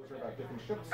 Those are about different ships.